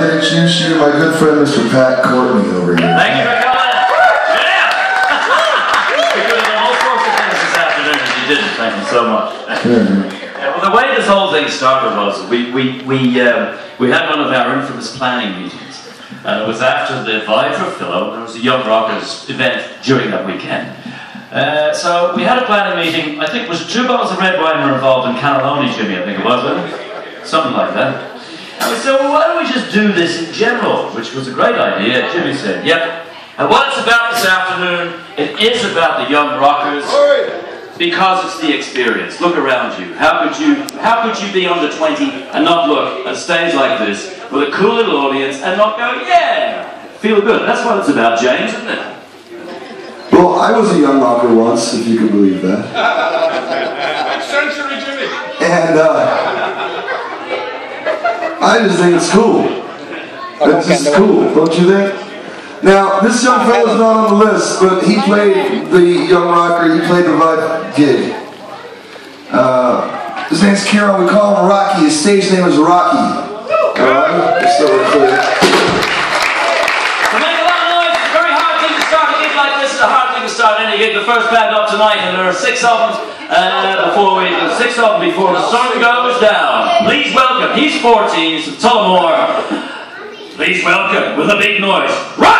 like to introduce you to my good friend, Mr. Pat Courtney over here. Thank you for coming. Yeah! we could have done all sorts of things this afternoon and you didn't. Thank you so much. Yeah, well, the way this whole thing started was we, we, we, um, we had one of our infamous planning meetings. And it was after the Vydra Philo, there was a Young Rockers event during that weekend. Uh, so we had a planning meeting, I think it was two bottles of red wine were involved in cannelloni, Jimmy, I think it was, wasn't it? Something like that. And we said, well, why don't we just do this in general? Which was a great idea. Jimmy said, yep. And what it's about this afternoon, it is about the young rockers because it's the experience. Look around you. How could you how could you be under 20 and not look at stage like this with a cool little audience and not go, yeah, feel good. That's what it's about, James, isn't it? Well, I was a young rocker once, if you can believe that. Century Jimmy. And uh, I just think it's cool. It's just cool, don't you think? Now, this young fellow's not on the list, but he played the young rocker, he played the vibe gig. Uh, his name's Ciaran, we call him Rocky, his stage name is Rocky. Alright, just so we're clear. To make a lot of noise, it's a very hard thing to start a gig like this. It's a hard thing to start any gig. The first band up tonight, and there are six of them uh, before we, six of them before the sun goes down. Please welcome, he's 14, he's from Tullamore. Please welcome, with a big noise, Rocky!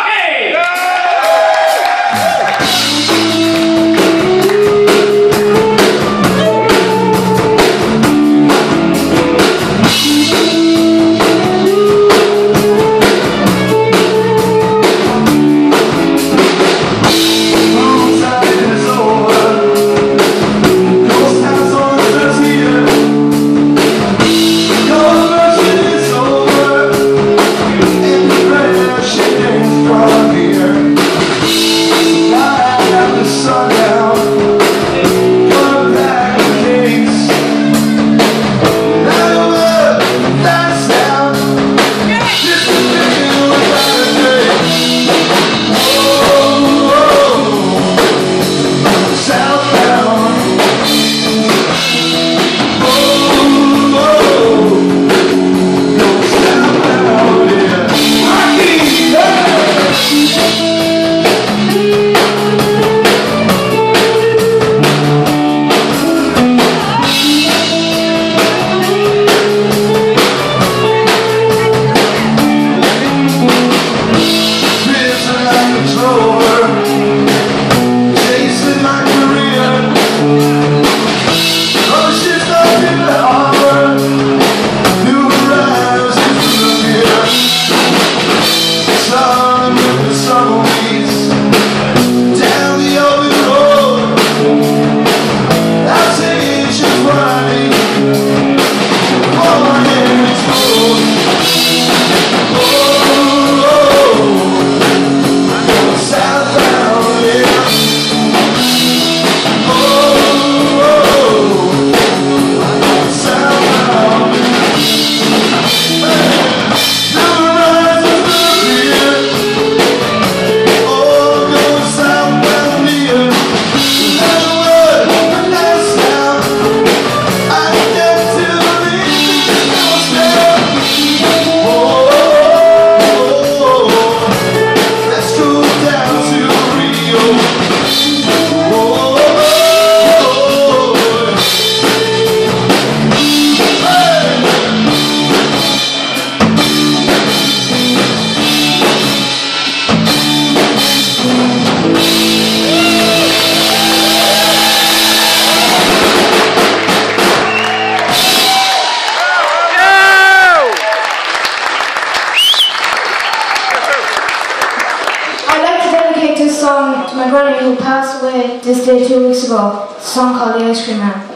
relacionar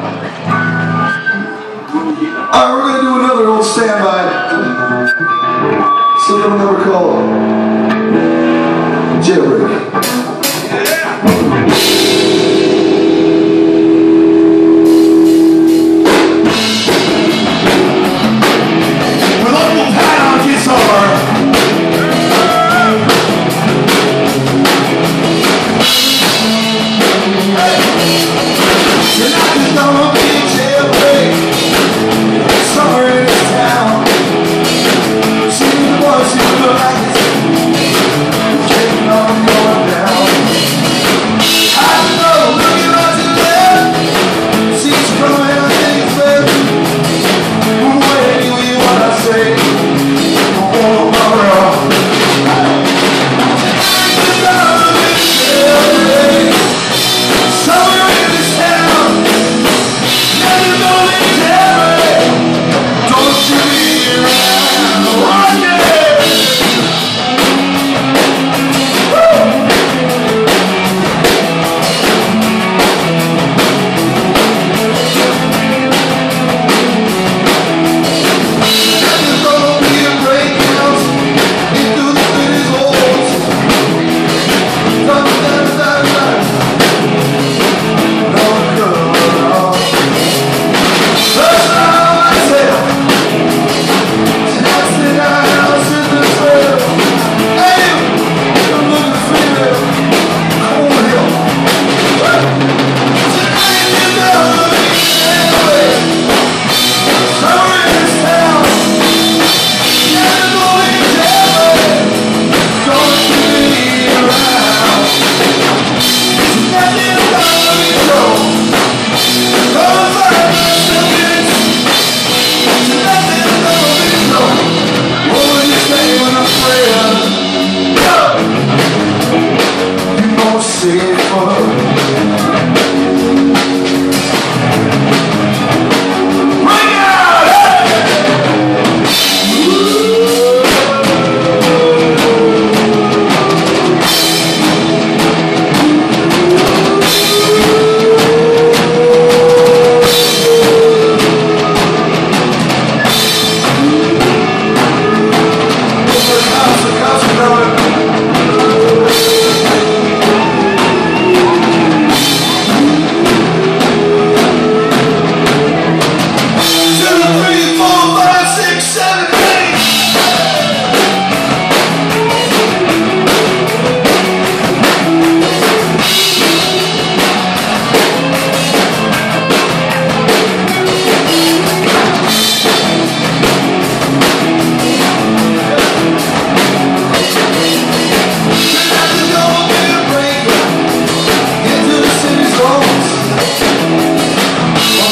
All right, we're going to do another old standby. Single never call Jailbreak.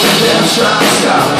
Let's try to